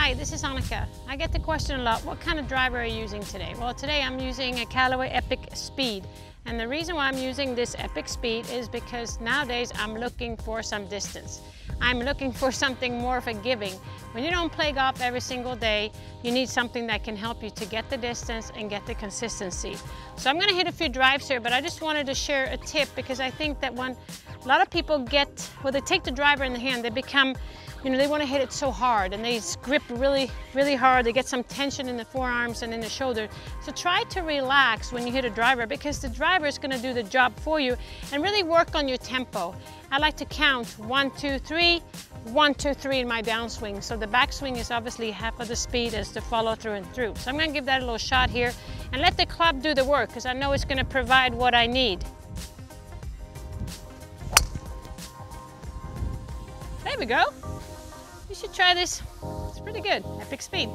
Hi, this is Annika. I get the question a lot, what kind of driver are you using today? Well, today I'm using a Callaway Epic Speed. And the reason why I'm using this Epic Speed is because nowadays I'm looking for some distance. I'm looking for something more forgiving. When you don't play golf every single day, you need something that can help you to get the distance and get the consistency. So I'm gonna hit a few drives here, but I just wanted to share a tip because I think that when a lot of people get, well, they take the driver in the hand, they become you know, they want to hit it so hard and they grip really, really hard. They get some tension in the forearms and in the shoulder. So try to relax when you hit a driver because the driver is going to do the job for you and really work on your tempo. I like to count one, two, three, one, two, three in my downswing. So the backswing is obviously half of the speed as the follow through and through. So I'm going to give that a little shot here and let the club do the work because I know it's going to provide what I need. There we go. You should try this. It's pretty good Epic speed.